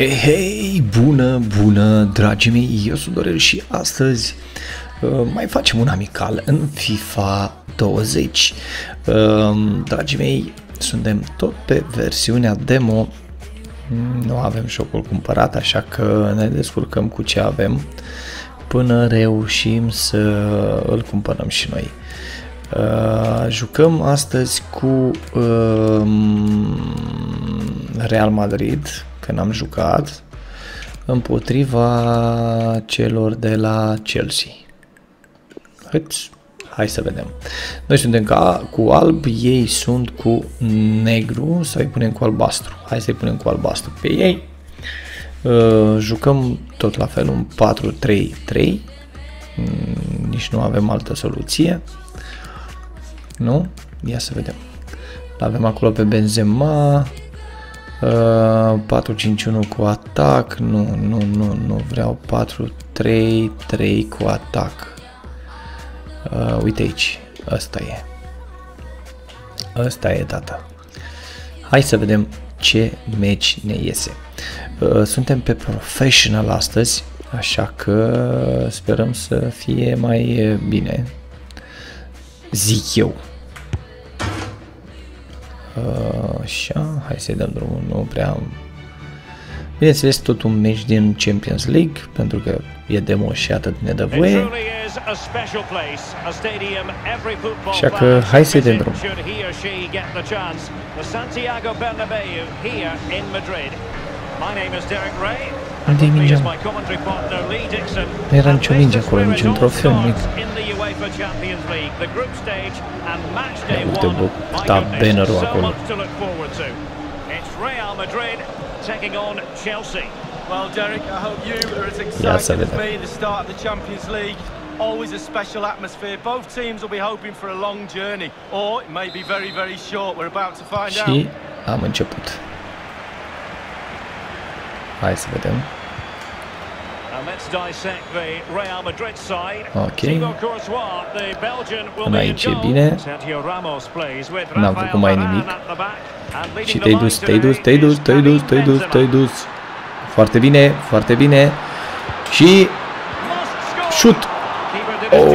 Hei, hei, hei, bună, bună, dragii mei, eu sunt Dorel și astăzi uh, mai facem un amical în FIFA 20. Uh, dragii mei, suntem tot pe versiunea demo, nu avem jocul cumpărat, așa că ne descurcăm cu ce avem până reușim să îl cumpărăm și noi. Uh, jucăm astăzi cu uh, Real Madrid, că n-am jucat, împotriva celor de la Chelsea. Hăți, hai să vedem. Noi suntem ca, cu alb, ei sunt cu negru, să-i punem cu albastru. Hai să-i punem cu albastru pe ei. Uh, jucăm tot la fel un 4-3-3. Mm, nici nu avem altă soluție. Nu? Ia să vedem. L-avem acolo pe Benzema. Uh, 4-5-1 cu atac. Nu, nu, nu, nu vreau 4-3-3 cu atac. Uh, uite aici. Asta e. Asta e data. Hai să vedem ce meci ne iese. Uh, suntem pe professional astăzi, așa că sperăm să fie mai bine. Zic eu. Uh, așa, hai să-i dăm drumul, nu prea... Bineînțeles, tot un meci din Champions League, pentru că e demo și atât ne dă voie. Așa că hai să-i dăm drumul. Unde e mingea? Nu era nicio minge acolo, niciun trofeu, nimic. Uite, bă, da bannerul acolo. Much to look forward to. It's Real Madrid taking on Chelsea. Well, Derek, I hope you are as excited as me. The start of the Champions League, always a special atmosphere. Both teams will be hoping for a long journey, or it may be very, very short. We're about to find out. Și am început. Hai să vedem. Ok. Până aici e bine. N-am făcut mai nimic. Și te-ai dus, te-ai dus, te-ai dus, te-ai dus, te-ai dus, te-ai dus. Foarte bine, foarte bine. Și... Șut! Oh.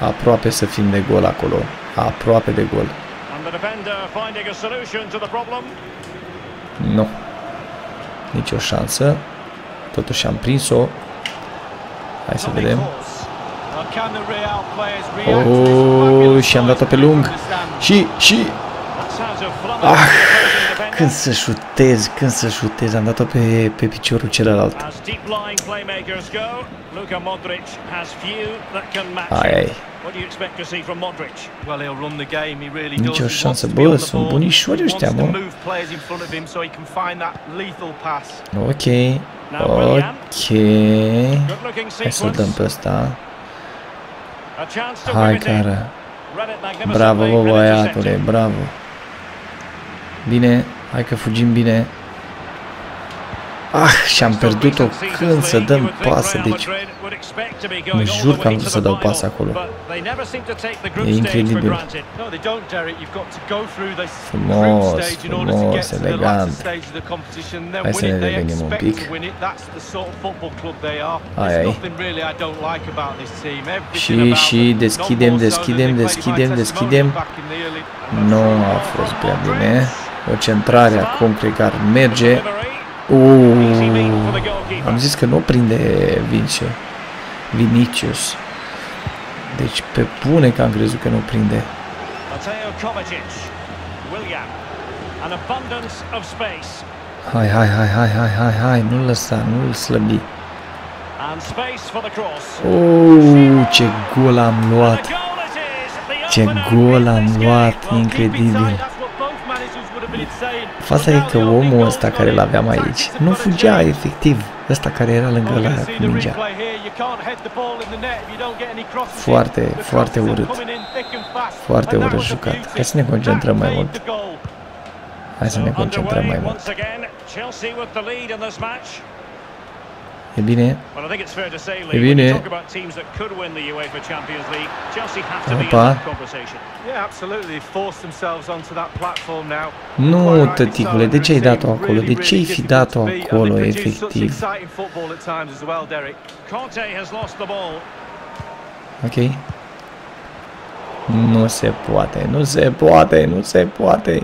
Aproape să fim de gol acolo. Aproape de gol. Nu. Nici o șansă. Totuși am prins-o. Hai să vedem. Oh, și am dat-o pe lung. Și, și... Ah, când să șutez, când să șutez, am dat-o pe, pe piciorul celălalt. Ai, ai. Nici o șansă, bă, sunt bunișori ăștia, bă. Ok, ok. Hai să-l dăm pe ăsta. Hai, cara. Bravo, bă, băiatule, bravo. Bine, hai că fugim bine. Ah, și-am pierdut-o când să dăm pasă, deci mă jur că am vrut să dau pasă acolo. E incredibil. Frumos, frumos, elegant. Hai să ne revenim un pic. Ai, ai. Și, și deschidem, deschidem, deschidem, deschidem. Nu a fost prea bine. O centrare acum cred că ar merge. Uh, am zis că nu prinde Vince. Vinicius. Deci pe bune că am crezut că nu prinde. Hai, hai, hai, hai, hai, hai, hai, nu lăsa, nu-l slăbi. Oh, ce gol am luat! Ce gol am luat, incredibil! Fața e că omul ăsta care l-aveam aici nu fugea efectiv, ăsta care era lângă la cu mingea. Foarte, foarte urât. Foarte urât jucat. Hai să ne concentrăm mai mult. Hai să ne concentrăm mai mult. E bine. Well, I think it's fair to say, E Lee, when you bine. talk about teams that could win the UEFA Champions League, Chelsea have to be in Opa. that conversation. Yeah, absolutely. They've forced themselves onto that platform now. Nu, Quite rightly tăticule, so, de ce ai and they're dat-o seeing acolo? De really, ce ai really fi difficult dat-o to beat, and acolo, they produce such efectiv? exciting football at times as well, Derek. Conte has lost the ball. Ok. Nu se poate, nu se poate, nu se poate.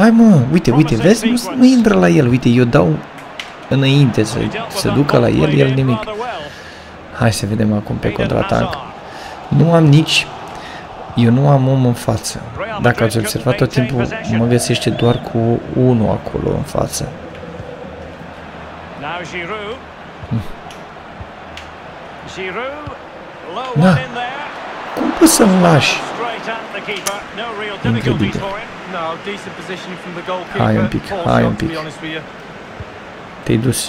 Hai mă, uite, uite, vezi, nu, nu intră la el, uite, eu dau înainte să, He dealt with să that ducă la ball el, played el in nimic. rather well. Hai să vedem acum pe Eden contraatac. Hazard. Nu am nici... Eu nu am om în față. Dacă ați observat tot timpul, mă găsește doar cu unul acolo în față. Now Giroud. Giroud. Low Na. one in there. Cum poți să-l lași? Straight at the keeper. No real difficulties Incredibil. for him. No, decent positioning from the goalkeeper. Hai un pic, Poor hai shot, un to be pic. honest with you. Te-ai dus.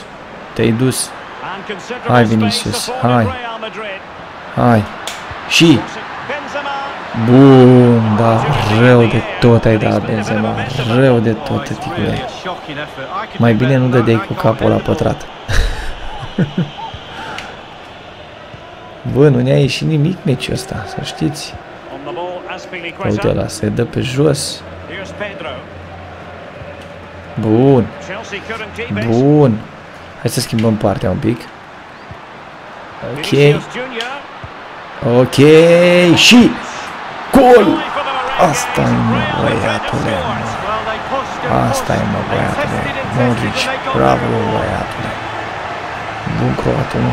Te-ai dus. And considerable Hai, space Vinicius, afforded hai. Real Madrid. Hai. Și... Benzema. Bun, da, rău de tot ai dat, Benzema. Rău de tot, Oh, it's really tăticule. a shocking effort. I could Mai do bine better nu than dădeai that. cu I can't capul la handle it. pătrat. Bă, nu ne-a ieșit nimic meciul ăsta, să știți. Uite ăla, se dă pe jos. Here's Pedro. Bun, Chelsea couldn't keep it. bun. Hai să schimbăm partea un pic. Ok, Vinicius Junior. ok, și gol! Only for the Merengues. Asta e mă, Real Madrid have băiatule, mă. scored. Well, they pushed and Asta e pushed. mă, They băiatule. tested and tested Modric, and they got bravo, the reward. băiatule. Bun croatul, nu?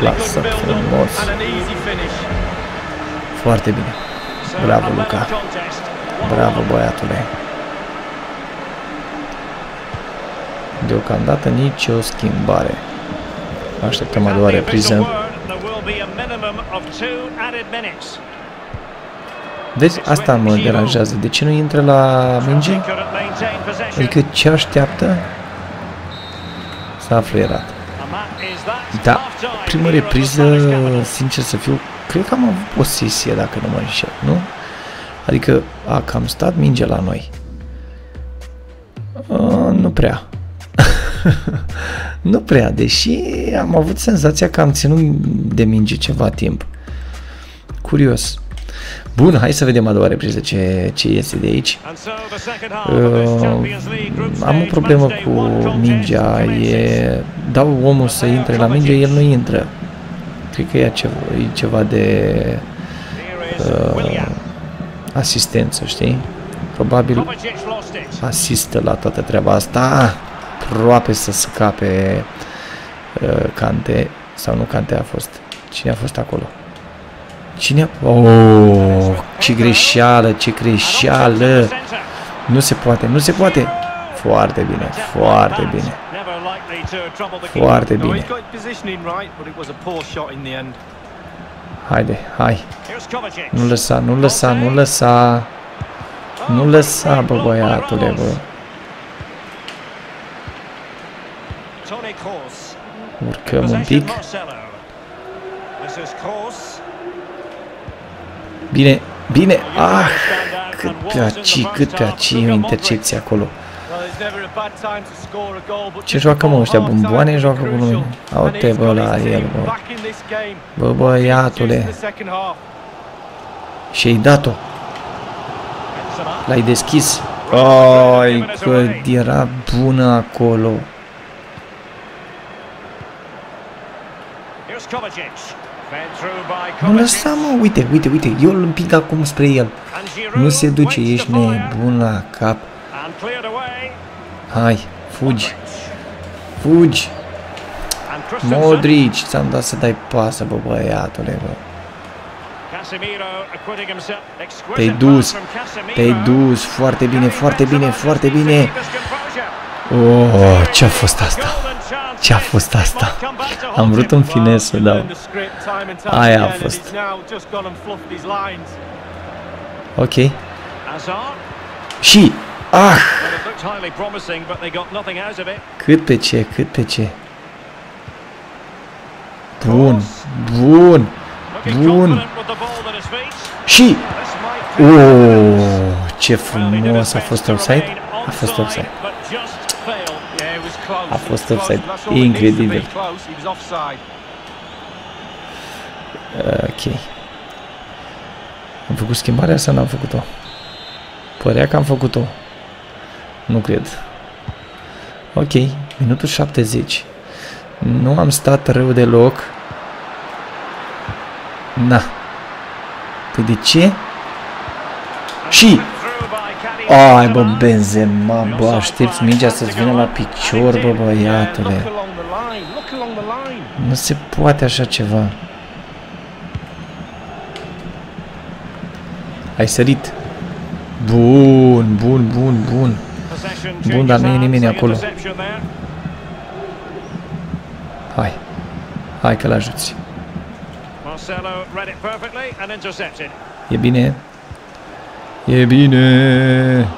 Plasă good build-up frumos. and an easy finish. Foarte bine. So, Bravo, a level Luca. contest. Bravo, băiatule. Deocamdată nicio schimbare. Așteptăm a doua Without the official repriză. word, there will be a minimum of two added minutes. Vezi, asta mă deranjează. De ce nu intră la minge? Chelsea couldn't maintain possession. Adică ce așteaptă? S-a fluierat. And that is that Da, half-time prima here at the repriză, Spanish capital. sincer să fiu, cred că am avut posesie, dacă nu mă înșel, nu? Adică a cam stat minge la noi. A, nu prea. nu prea, deși am avut senzația că am ținut de minge ceva timp. Curios. Bun, hai să vedem a doua repriză ce, ce iese de aici. And so the second half of this Uh, Champions League group am o stage problemă matchday cu one contest mingea, commences. e... dau omul să intre la minge, el nu intră. Cred că e ceva, e ceva de Here is uh, Willian. asistență, știi? Probabil Kovacic lost it. asistă la toată treaba asta. Aproape să scape uh, Cante, sau nu Cante a fost. Cine a fost acolo? Cine a... Oh, ce greșeală, ce And on greșeală! to the centre. Nu se poate, nu se poate! Foarte bine, foarte bine. Never likely to trouble the keeper. Foarte No, bine. he's got his positioning right, but it was a poor shot in the end. Haide, hai. Here's Kovacic. Nu lăsa, nu lăsa, nu lăsa. Nu lăsa, bă, băiatule, bă. Toni Kroos. Urcăm un Possession pic. Bine, bine. Ah, Stand out cât and pe was in aci, the cât first pe half. aci, Luka o Modric. intercepție acolo. Well, there's never a bad time to score a goal, but Ce just joacă, mă, before ăștia half-time bomboane will be joacă cu crucial. noi. And Au-te, he's bă, got la his el, team bă. back in this game. Bă, Juice băiatule. in the second half. Și-ai dat-o. Benzema. L-ai deschis. Ai, că era bună acolo. Here's Kovacic. Fed through by Nu Kovacic. lăsa, mă, uite, uite, uite. Eu îl împing acum spre el. And Giroud Nu se duce, waits ești the fire nebun la cap. And cleared away. Hai, fugi, Modric. fugi. And Christensen. Modric, ți-am dat să dai pasă, bă, băiatule, bă. Casemiro acquitting himself. Exquisite Te-ai pass dus, from Casemiro. te-ai dus, foarte bine, Gary foarte bine, Benzema foarte just needs to bine. keep his composure. Oh, ce-a fost asta? Golden chance. Ce-a fost asta? It might come back to Am haunt vrut him. în finez să dau. Learned the script time and time Aia a again, and fost. he's now just gone and fluffed his lines. Ok. Hazard. Și, ah, Well, it looked highly promising, but they got nothing out of it. cât pe ce, cât pe ce. Bun, bun. Looks Bun. Și... Oh, ce frumos a fost offside. A fost offside. A fost offside. Incredibil. Ok. Am făcut schimbarea sau n-am făcut-o? Părea că am făcut-o. Nu cred. Ok, minutul 70. Nu am stat rău deloc. Na. Păi de ce? Și... Ai, bă, Benzema, bă, aștepți mingea să-ți vină la picior, bă, băiatule. Nu se poate așa ceva. Ai sărit. Bun, bun, bun, bun. Bun, dar nu e nimeni acolo. Hai. Hai că l-ajuți. E bine. E bine.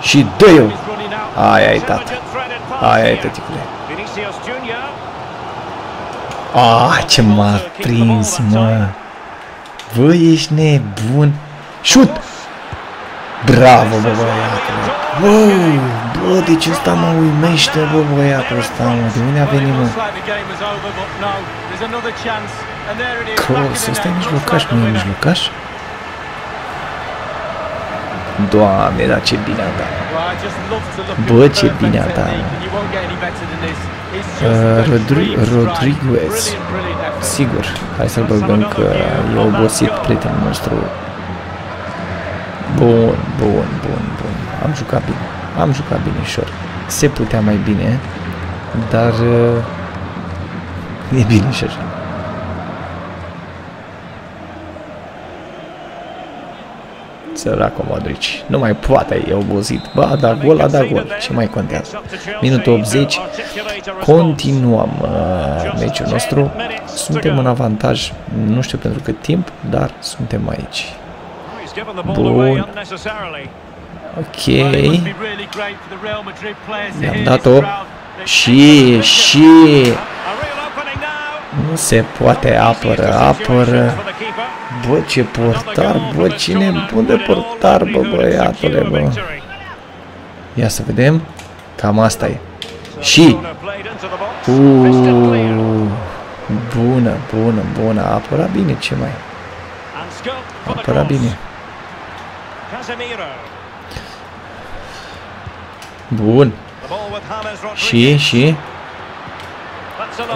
Și dă eu. Aia ai, tată. Aia ai, tăticule. Ah, ce m-a prins, mă. Bă, ești nebun. Șut! Bravo, bă, băiatule. Bă, bă, deci ăsta mă uimește, bă, băiatul ăsta, mă. De unde a venit, mă? Cross, ăsta e mijlocaș, nu e mijlocaș? Doamne, dar ce bine a dat. Bă, ce bine a dat, uh, Rodri Rodriguez. Sigur, hai să-l băgăm că e obosit prietenul nostru. Bun, bun, bun, bun. Am jucat bine. Am jucat bine, ușor. Se putea mai bine, dar uh, e bine și așa. Săracul Modric. Nu mai poate, e obosit. Ba, da gol, a da gol. Ce mai contează? Minutul 80. Continuăm uh, meciul nostru. Suntem în avantaj, nu știu pentru cât timp, dar suntem aici. Bun. Ok. I-am dat-o. Și, și... Nu se poate, apără, apără. Bă, ce portar, bă, cine bun de portar, bă, băiatule, bă. Ia să vedem. Cam asta e. Și... Uuu, bună, bună, bună. A apărat bine, ce mai? A apărat bine. Bun. Și, și...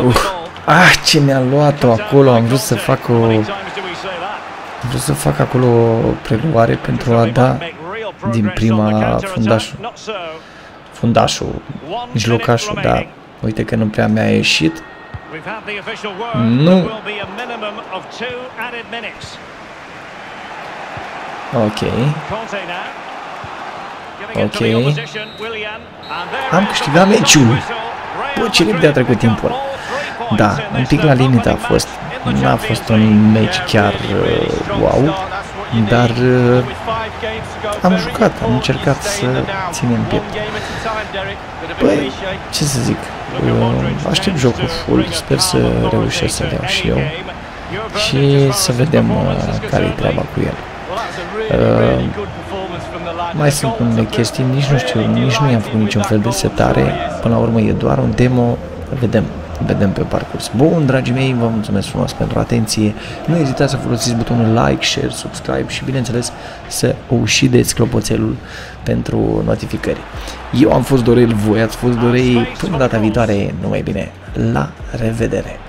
Uf. Ah, ce mi-a luat-o acolo, am vrut să fac o... Am vrut să fac acolo o preluare pentru a da din prima fundașul. Fundașul, mijlocașul, dar uite că nu prea mi-a ieșit. Nu. Ok. Ok. Am câștigat meciul. Bă, ce repede a trecut timpul ăla. Da, un pic la limită a fost. N-a fost un meci chiar uh, wow, dar uh, am jucat, am încercat să ținem piept. Păi, ce să zic, uh, aștept jocul full, sper să reușesc să le iau și eu și să vedem uh, care e treaba cu el. Uh, mai sunt unele chestii, nici nu știu, nici nu i-am făcut niciun fel de setare, până la urmă e doar un demo, vedem vedem pe parcurs. Bun, dragii mei, vă mulțumesc frumos pentru atenție. Nu ezitați să folosiți butonul like, share, subscribe și, bineînțeles, să ușideți clopoțelul pentru notificări. Eu am fost Dorel, voi ați fost Dorei. Până data viitoare, numai bine. La revedere!